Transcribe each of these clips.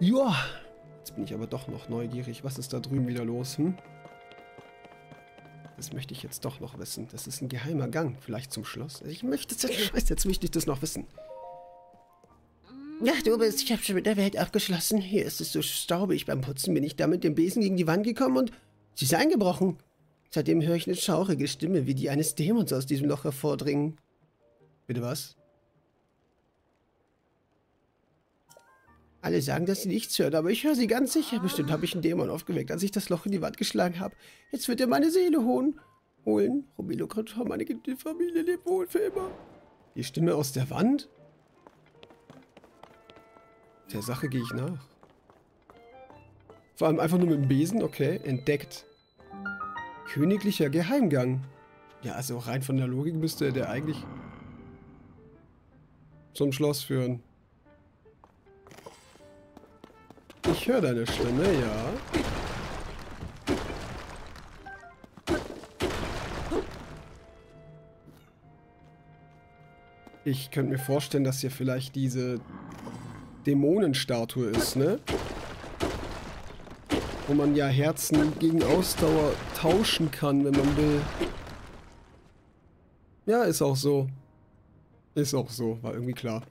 Ja, jetzt bin ich aber doch noch neugierig. Was ist da drüben wieder los, hm? Das möchte ich jetzt doch noch wissen. Das ist ein geheimer Gang, vielleicht zum Schloss. Ich möchte es jetzt, jetzt möchte ich das noch wissen. Ja, du bist, ich habe schon mit der Welt abgeschlossen. Hier ist es so staubig. Beim Putzen bin ich da mit dem Besen gegen die Wand gekommen und sie ist eingebrochen. Seitdem höre ich eine schaurige Stimme, wie die eines Dämons aus diesem Loch hervordringen. Bitte was? Alle sagen, dass sie nichts hören, aber ich höre sie ganz sicher. Bestimmt habe ich einen Dämon aufgeweckt, als ich das Loch in die Wand geschlagen habe. Jetzt wird er meine Seele holen. Holen. Romelo Contra, meine Familie lebt wohl für immer. Die Stimme aus der Wand? Der Sache gehe ich nach. Vor allem einfach nur mit dem Besen, okay. Entdeckt. Königlicher Geheimgang. Ja, also rein von der Logik müsste der eigentlich zum Schloss führen. Ich höre deine Stimme, ja. Ich könnte mir vorstellen, dass hier vielleicht diese Dämonenstatue ist, ne? Wo man ja Herzen gegen Ausdauer tauschen kann, wenn man will. Ja, ist auch so. Ist auch so, war irgendwie klar.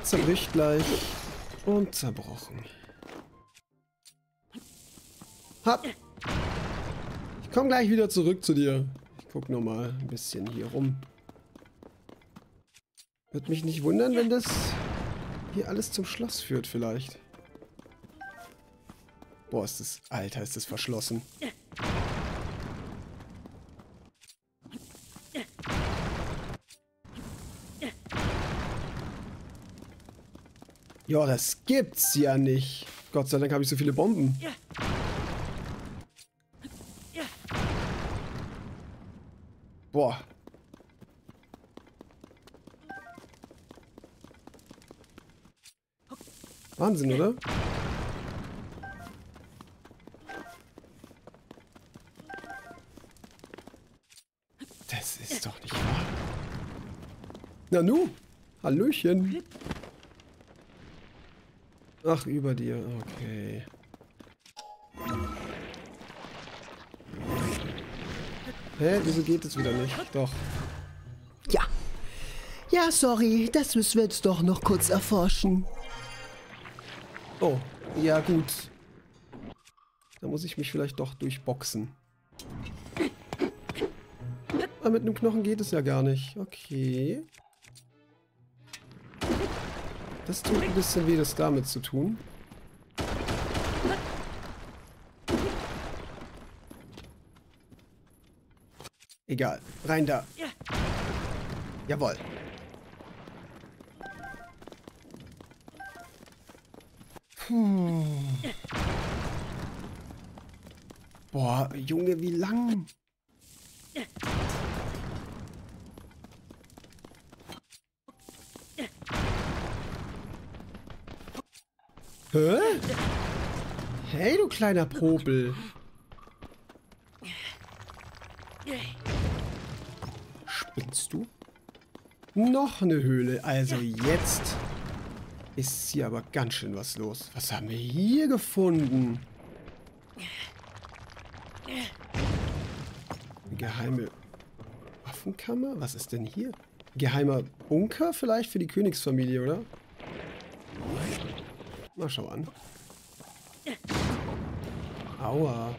Zerbricht gleich. Und zerbrochen. Hab. Ich komme gleich wieder zurück zu dir. Ich guck noch mal ein bisschen hier rum. Würde mich nicht wundern, wenn das hier alles zum Schloss führt vielleicht. Boah, ist das... Alter, ist das verschlossen. Ja, das gibt's ja nicht. Gott sei Dank habe ich so viele Bomben. Boah. Wahnsinn, oder? Das ist doch nicht wahr. Nanu, Hallöchen. Ach, über dir, okay. Hä, wieso geht es wieder nicht? Doch. Ja. Ja, sorry, das müssen wir jetzt doch noch kurz erforschen. Oh, ja gut. Da muss ich mich vielleicht doch durchboxen. Aber mit einem Knochen geht es ja gar nicht. Okay. Das tut ein bisschen weh, das damit zu tun. Egal. Rein da. Jawohl. Puh. Boah, Junge, wie lang? Hä? Hey, du kleiner Popel. Spinnst du? Noch eine Höhle. Also jetzt ist hier aber ganz schön was los. Was haben wir hier gefunden? Geheime Waffenkammer? Was ist denn hier? Geheimer Bunker vielleicht für die Königsfamilie, oder? Na, schau an. Aua.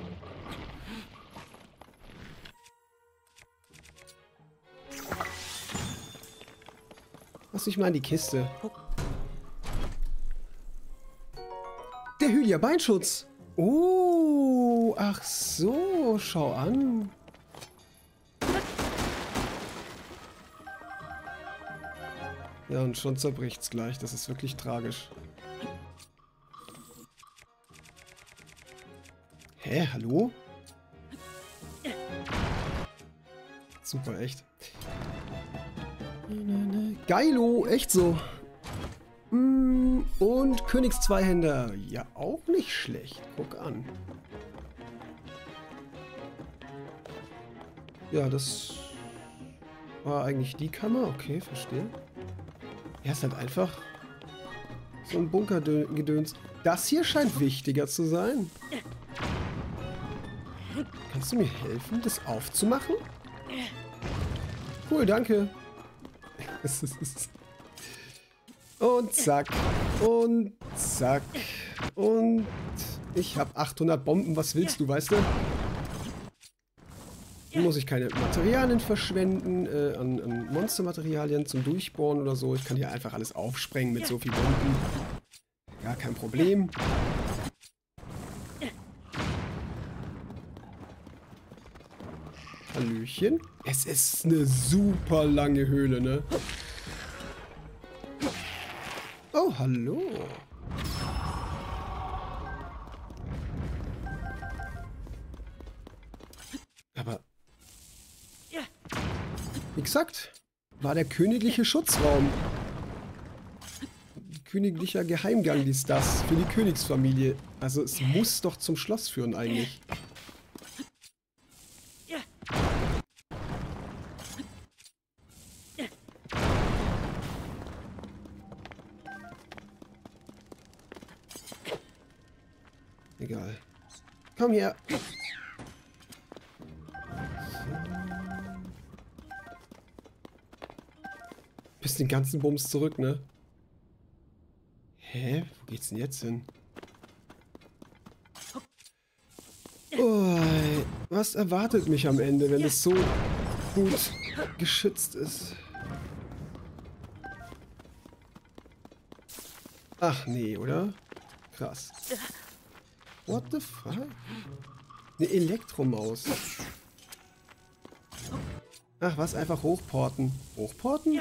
Was ich meine, die Kiste. Der Hylia Beinschutz. Oh, ach so, schau an. Ja, und schon zerbricht's gleich. Das ist wirklich tragisch. Hä, hallo? Super, echt. Geilo, echt so. Mm, und Königszweihänder. Ja, auch nicht schlecht. Guck an. Ja, das war eigentlich die Kammer. Okay, verstehe. Ja, ist halt einfach so ein Bunkergedöns. Das hier scheint wichtiger zu sein. Kannst du mir helfen, das aufzumachen? Cool, danke. Und zack. Und zack. Und ich habe 800 Bomben. Was willst du, weißt du? muss ich keine Materialien verschwenden, äh, an, an, Monstermaterialien zum Durchbohren oder so. Ich kann hier einfach alles aufsprengen mit so viel Bomben. Gar kein Problem. Hallöchen. Es ist eine super lange Höhle, ne? Oh, hallo. Aber... Wie gesagt, war der königliche Schutzraum. Königlicher Geheimgang ist das für die Königsfamilie. Also es muss doch zum Schloss führen eigentlich. Komm her. Bis den ganzen Bums zurück, ne? Hä? Wo geht's denn jetzt hin? Oh, was erwartet mich am Ende, wenn es so gut geschützt ist? Ach nee, oder? Krass. What the fuck? Eine Elektromaus. Ach, was? Einfach hochporten. Hochporten?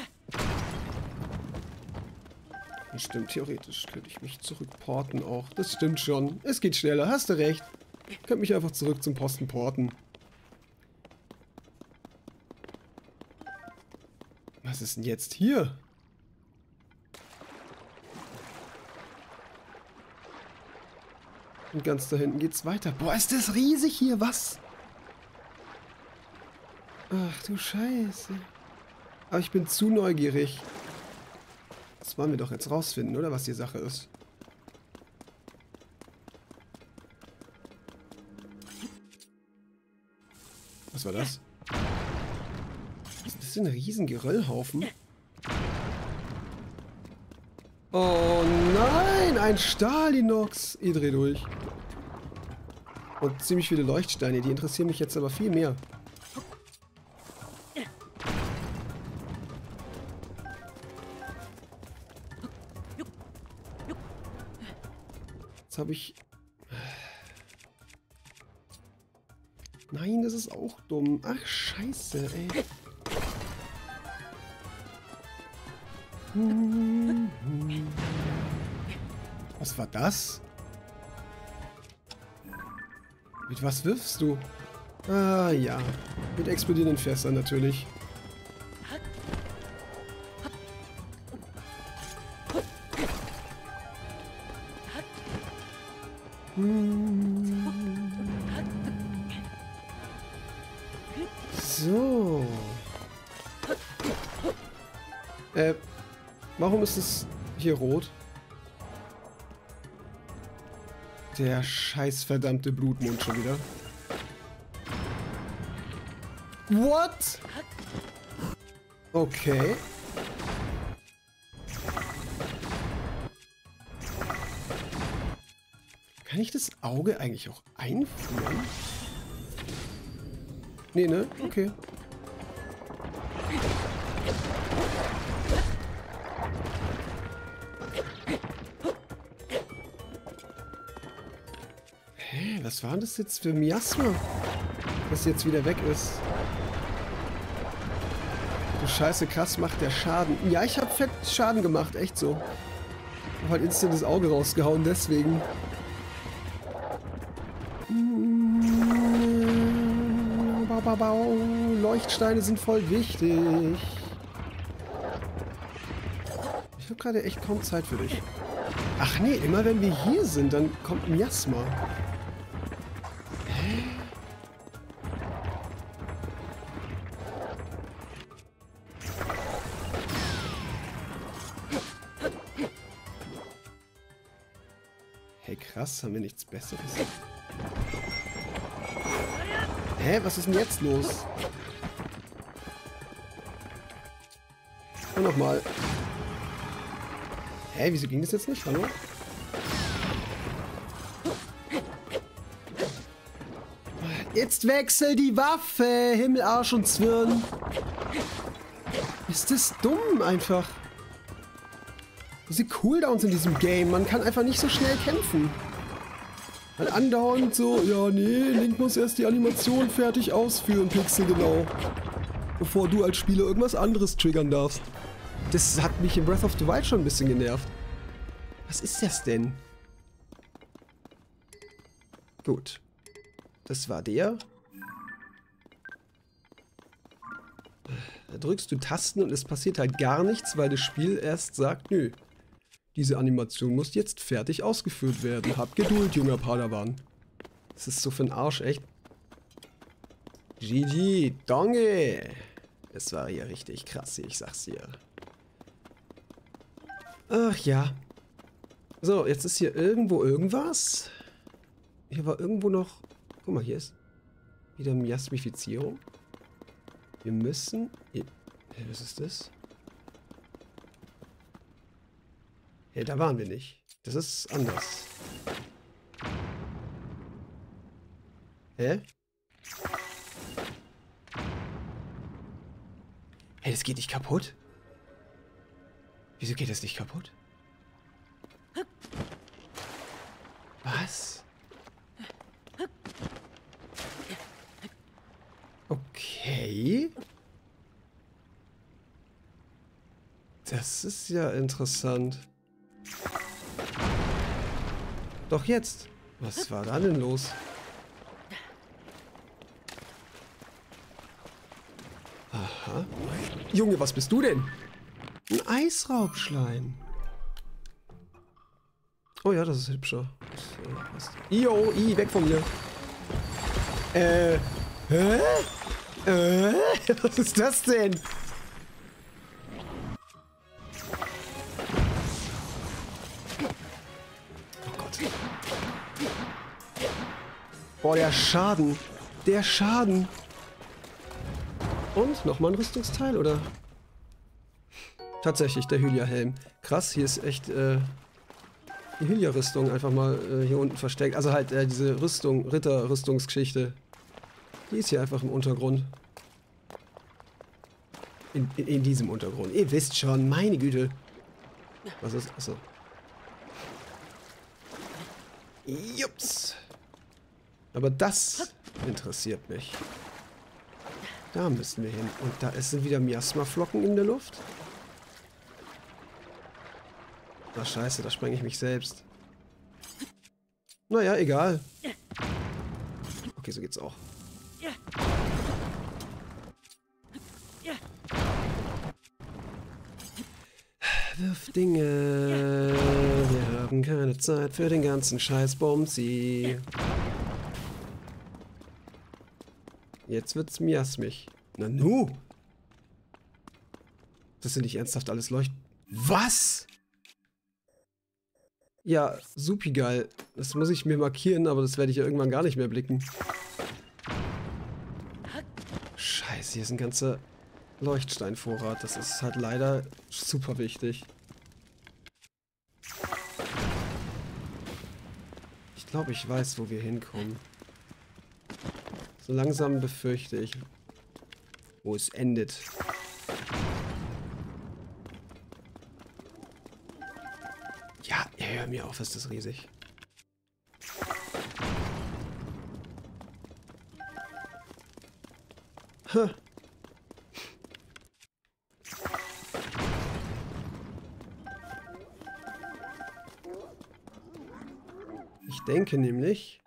Stimmt, theoretisch könnte ich mich zurückporten auch. Das stimmt schon. Es geht schneller, hast du recht. Ich könnte mich einfach zurück zum Posten porten. Was ist denn jetzt hier? Und ganz da hinten geht's weiter. Boah, ist das riesig hier, was? Ach du Scheiße. Aber ich bin zu neugierig. Das wollen wir doch jetzt rausfinden, oder? Was die Sache ist. Was war das? Ist das ein riesen Geröllhaufen? Oh nein, ein Stalinox. Ich dreh durch. Und ziemlich viele Leuchtsteine, die interessieren mich jetzt aber viel mehr. Jetzt habe ich... Nein, das ist auch dumm. Ach, scheiße, ey. Was war das? Mit was wirfst du? Ah, ja. Mit explodierenden Fässern natürlich. So. Äh, warum ist es hier rot? Der scheiß verdammte Blutmond schon wieder. What? Okay. Kann ich das Auge eigentlich auch einfrieren? Nee, ne? Okay. Was war das jetzt für Miasma? Das jetzt wieder weg ist. Du Scheiße, krass macht der Schaden. Ja, ich habe fett Schaden gemacht, echt so. Ich hab halt instant das Auge rausgehauen, deswegen. Leuchtsteine sind voll wichtig. Ich habe gerade echt kaum Zeit für dich. Ach nee, immer wenn wir hier sind, dann kommt Miasma. Krass, haben wir nichts Besseres? Hä, was ist denn jetzt los? Und nochmal. Hä, wieso ging das jetzt nicht? Hallo? Jetzt wechsel die Waffe, Himmel, Arsch und Zwirn. Ist das dumm einfach. Diese Cooldowns in diesem Game, man kann einfach nicht so schnell kämpfen. Weil andauernd so, ja nee, Link muss erst die Animation fertig ausführen, Pixel genau. Bevor du als Spieler irgendwas anderes triggern darfst. Das hat mich in Breath of the Wild schon ein bisschen genervt. Was ist das denn? Gut. Das war der. Da drückst du Tasten und es passiert halt gar nichts, weil das Spiel erst sagt, nö, diese Animation muss jetzt fertig ausgeführt werden. Hab Geduld, junger Padawan. Das ist so für den Arsch, echt. GG, Donge. Es war hier richtig krass, ich sag's dir. Ach ja. So, jetzt ist hier irgendwo irgendwas. Hier war irgendwo noch... Guck mal, hier ist wieder Miasmifizierung. Wir müssen... Hier, was ist das? Ja, da waren wir nicht. Das ist anders. Hä? Hey, das geht nicht kaputt? Wieso geht das nicht kaputt? Was? Okay. Das ist ja interessant. Doch jetzt. Was war da denn los? Aha. Junge, was bist du denn? Ein Eisraubschleim. Oh ja, das ist hübscher. Äh, Io, I, weg von mir. Äh, hä? Äh, was ist das denn? Boah, der Schaden. Der Schaden. Und nochmal ein Rüstungsteil, oder? Tatsächlich, der Hylia-Helm. Krass, hier ist echt äh, die Hylia-Rüstung einfach mal äh, hier unten versteckt. Also halt äh, diese Rüstung, Ritter-Rüstungsgeschichte. Die ist hier einfach im Untergrund. In, in, in, diesem Untergrund. Ihr wisst schon, meine Güte. Was ist... Achso. Jups. Aber das interessiert mich. Da müssen wir hin. Und da sind wieder Miasma-Flocken in der Luft. Ach scheiße, da spreng ich mich selbst. Naja, egal. Okay, so geht's auch. Wirf Dinge. Wir haben keine Zeit für den ganzen Scheiß Bomzi. Jetzt wird's miasmig. Nanu! Das sind nicht ernsthaft alles leuchten. Was? Ja, supi geil. Das muss ich mir markieren, aber das werde ich ja irgendwann gar nicht mehr blicken. Scheiße, hier ist ein ganzer Leuchtsteinvorrat. Das ist halt leider super wichtig. Glaube, ich weiß, wo wir hinkommen. So langsam befürchte ich, wo es endet. Ja, hör mir auf, ist das riesig. Huh. Denke nämlich...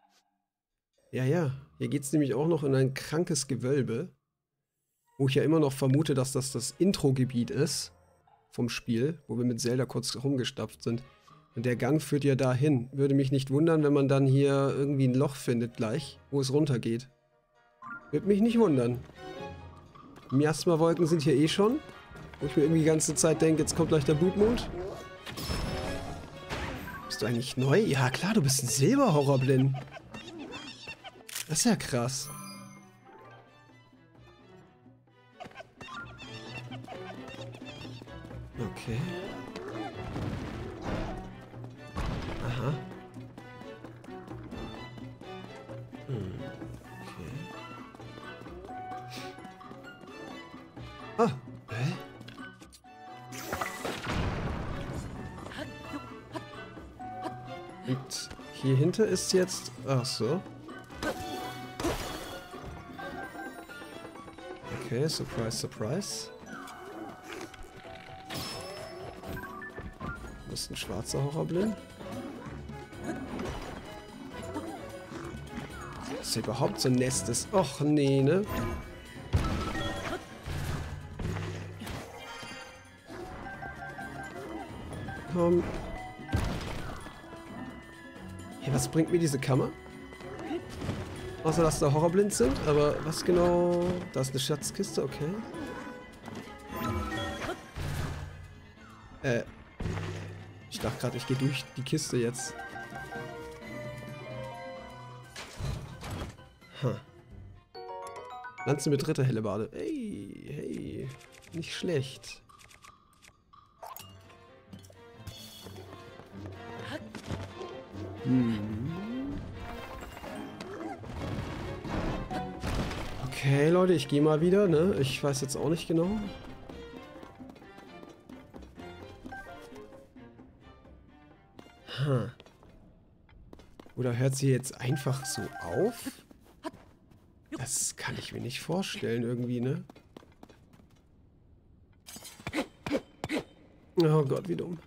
Ja, ja, hier geht es nämlich auch noch in ein krankes Gewölbe. Wo ich ja immer noch vermute, dass das das Intro-Gebiet ist vom Spiel, wo wir mit Zelda kurz rumgestapft sind. Und der Gang führt ja dahin. Würde mich nicht wundern, wenn man dann hier irgendwie ein Loch findet gleich, wo es runtergeht. Würde mich nicht wundern. Miasma-Wolken sind hier eh schon. Wo ich mir irgendwie die ganze Zeit denke, jetzt kommt gleich der Blutmond. Eigentlich neu? Ja, klar, du bist ein Silberhorrorblind. Das ist ja krass. Okay. Hinter ist jetzt... Ach so. Okay, surprise, surprise. Das ist ein schwarzer Horrorblind. Ist überhaupt so ein Nest ist. Och, nee, ne? Komm. Bringt mir diese Kammer? Außer, dass da Horrorblind sind, aber was genau... Da ist eine Schatzkiste, okay. Äh... Ich dachte gerade, ich gehe durch die Kiste jetzt. Huh. Lanze mit dritter Hellebade. Hey, hey. Nicht schlecht. Okay, Leute, ich gehe mal wieder, ne? Ich weiß jetzt auch nicht genau. Hm. Oder hört sie jetzt einfach so auf? Das kann ich mir nicht vorstellen irgendwie, ne? Oh Gott, wie dumm.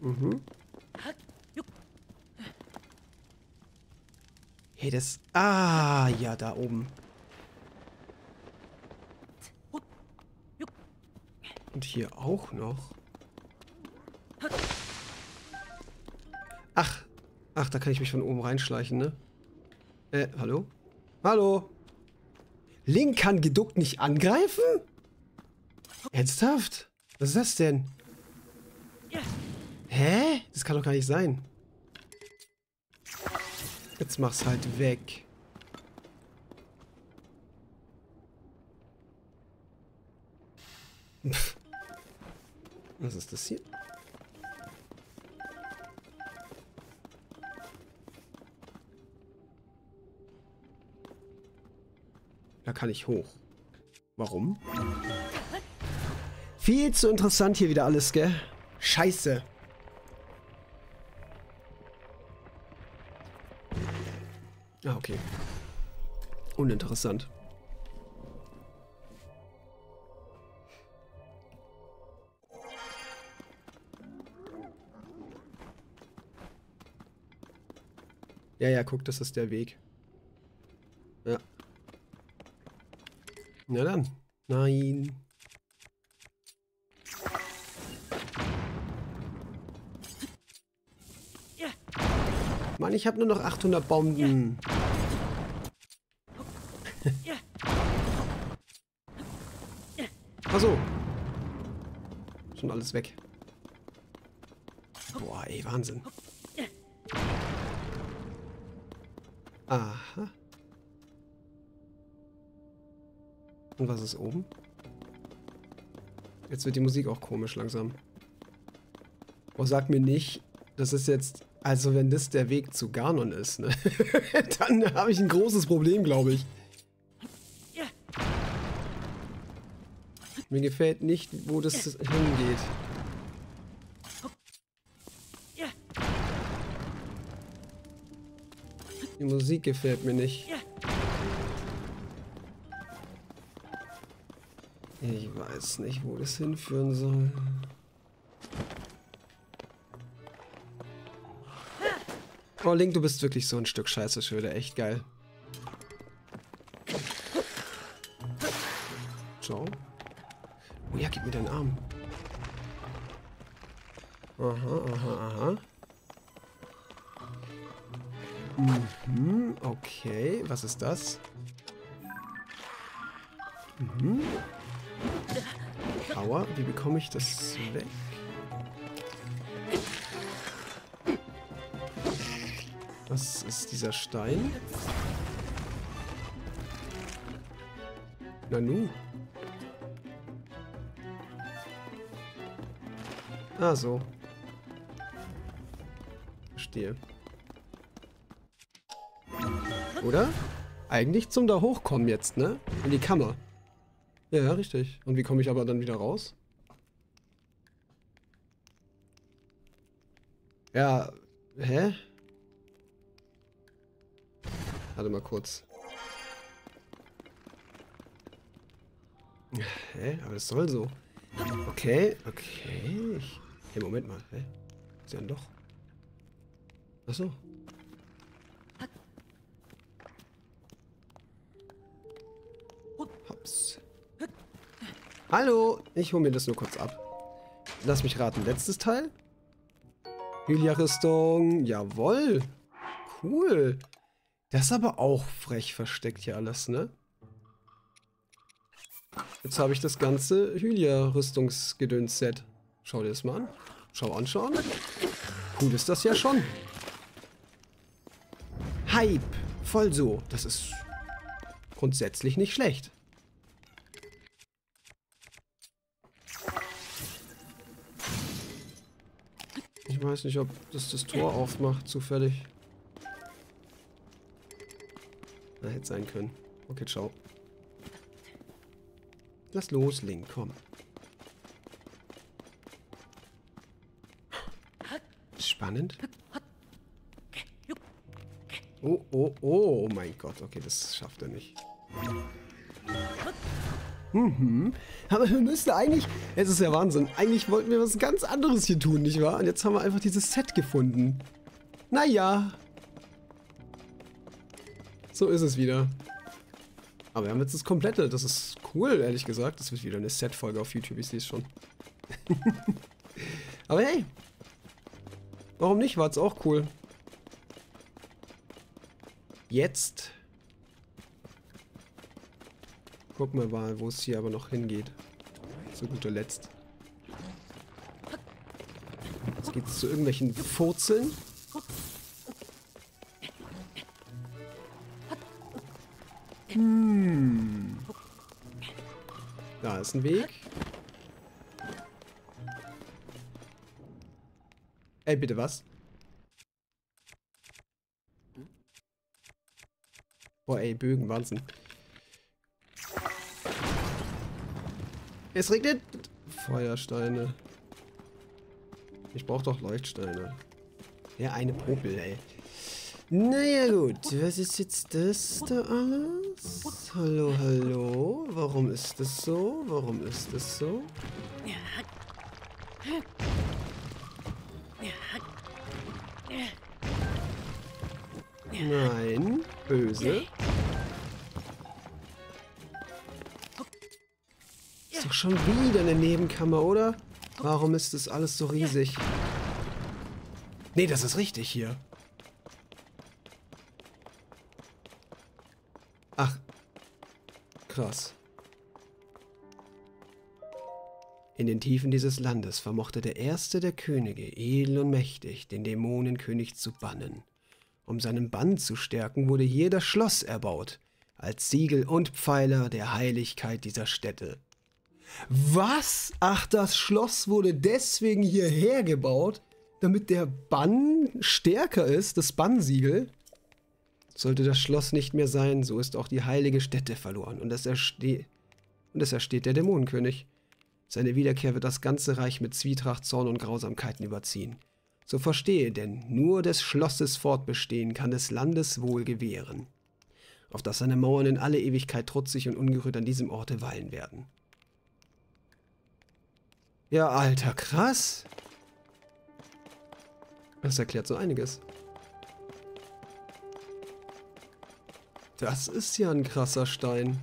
Mhm. Hey, das... Ah, ja, da oben. Und hier auch noch. Ach. Ach, da kann ich mich von oben reinschleichen, ne? Äh, hallo? Hallo? Link kann geduckt nicht angreifen? Ernsthaft? Was ist das denn? Hä? Das kann doch gar nicht sein. Jetzt mach's halt weg. Pff. Was ist das hier? Da kann ich hoch. Warum? Viel zu interessant hier wieder alles, gell? Scheiße. Ah, okay. Uninteressant. Ja, ja, guck, das ist der Weg. Ja. Na dann. Nein. Mann, ich habe nur noch 800 Bomben. Achso. Schon alles weg. Boah, ey, Wahnsinn. Aha. Und was ist oben? Jetzt wird die Musik auch komisch langsam. Oh, sag mir nicht, das ist jetzt... Also wenn das der Weg zu Ganon ist, ne? Dann habe ich ein großes Problem, glaube ich. Mir gefällt nicht, wo das hingeht. Die Musik gefällt mir nicht. Ich weiß nicht, wo das hinführen soll. Oh, Link, du bist wirklich so ein Stück Scheiße, Schöne. Echt geil. Ciao. Oh ja, gib mir deinen Arm. Aha, aha, aha. Mhm, okay. Was ist das? Mhm. Aua, wie bekomme ich das weg? Was ist dieser Stein? Nanu. Ah, so. Verstehe. Oder? Eigentlich zum da hochkommen jetzt, ne? In die Kammer. Ja, ja, richtig. Und wie komme ich aber dann wieder raus? Ja, hä? Warte mal kurz. Hä? Aber es soll so. Okay, okay. Hey, Moment mal. Hä? Ist ja ein Loch. Achso. Hops. Hallo, ich hole mir das nur kurz ab. Lass mich raten, letztes Teil? Hylia-Rüstung, jawoll. Cool. Das ist aber auch frech versteckt hier alles, ne? Jetzt habe ich das ganze Hylia-Rüstungsgedöns-Set. Schau dir das mal an. Schau anschauen. Cool ist das ja schon. Hype. Voll so. Das ist grundsätzlich nicht schlecht. Ich weiß nicht, ob das das Tor aufmacht, zufällig. Na, hätte sein können. Okay, ciao. Lass los, Link, komm. Spannend. Oh, oh, oh, mein Gott. Okay, das schafft er nicht. Mhm. Aber wir müssten eigentlich... Es ist ja Wahnsinn. Eigentlich wollten wir was ganz anderes hier tun, nicht wahr? Und jetzt haben wir einfach dieses Set gefunden. Naja. So ist es wieder. Aber wir haben jetzt das komplette. Das ist cool, ehrlich gesagt. Das wird wieder eine Set-Folge auf YouTube, ich sehe es schon. Aber hey. Warum nicht? War es auch cool. Jetzt. Gucken wir mal, wo es hier aber noch hingeht. Zu guter Letzt. Jetzt geht es zu irgendwelchen Furzeln. Da ist ein Weg. Ey, bitte was? Boah, ey, Bögen, Wahnsinn. Es regnet Feuersteine. Ich brauche doch Leuchtsteine. Ja, eine Popel, ey. Naja gut, was ist jetzt das da alles? Hallo, hallo. Warum ist das so? Warum ist das so? Nein, böse. Ist doch schon wieder eine Nebenkammer, oder? Warum ist das alles so riesig? Nee, das ist richtig hier. Krass. In den Tiefen dieses Landes vermochte der erste der Könige, edel und mächtig, den Dämonenkönig zu bannen. Um seinen Bann zu stärken, wurde hier das Schloss erbaut, als Siegel und Pfeiler der Heiligkeit dieser Städte. Was? Ach, das Schloss wurde deswegen hierher gebaut, damit der Bann stärker ist, das Bannsiegel? Sollte das Schloss nicht mehr sein, so ist auch die heilige Stätte verloren und es, erste und es ersteht der Dämonenkönig. Seine Wiederkehr wird das ganze Reich mit Zwietracht, Zorn und Grausamkeiten überziehen. So verstehe denn, nur des Schlosses Fortbestehen kann des Landes Wohl gewähren, auf dass seine Mauern in alle Ewigkeit trutzig und ungerührt an diesem Orte weilen werden. Ja, alter, krass. Das erklärt so einiges. Das ist ja ein krasser Stein.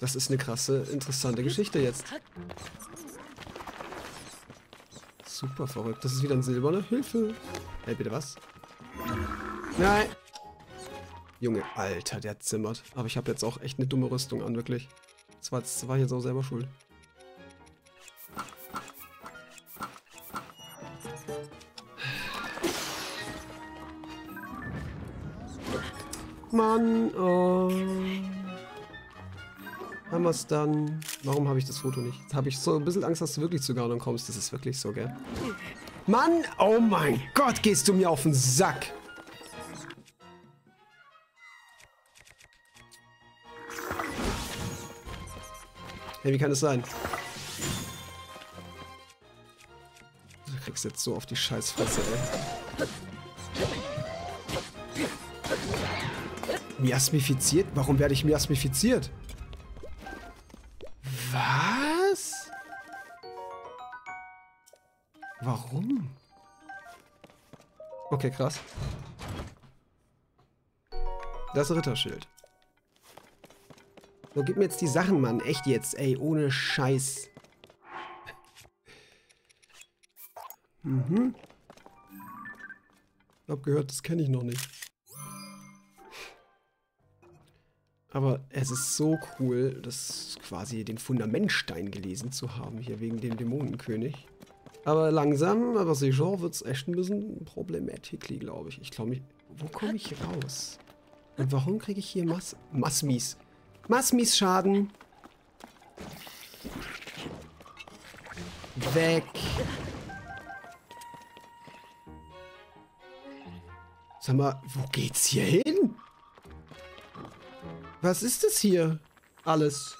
Das ist eine krasse, interessante Geschichte jetzt. Super verrückt. Das ist wieder ein silberner. Hilfe. Hey, bitte was? Nein. Junge, Alter, der zimmert. Aber ich habe jetzt auch echt eine dumme Rüstung an, wirklich. Das war, das war jetzt auch selber schuld. Mann, oh. Haben wir es dann. Warum habe ich das Foto nicht? Habe ich so ein bisschen Angst, dass du wirklich zu Ganon kommst. Das ist wirklich so, gell? Mann, oh mein Gott, gehst du mir auf den Sack. Hey, wie kann das sein? Du kriegst jetzt so auf die Scheißfresse, ey. Miasmifiziert? Warum werde ich miasmifiziert? Was? Warum? Okay, krass. Das Ritterschild. So, gib mir jetzt die Sachen, Mann. Echt jetzt, ey. Ohne Scheiß. Mhm. Hab gehört, das kenne ich noch nicht. Aber es ist so cool, das quasi den Fundamentstein gelesen zu haben, hier wegen dem Dämonenkönig. Aber langsam, aber sicher wird es echt ein bisschen problematisch, glaube ich. Ich glaube, wo komme ich raus? Und warum kriege ich hier Mas Masmis? Masmis Schaden. Weg. Sag mal, wo geht's hier hin? Was ist das hier? Alles.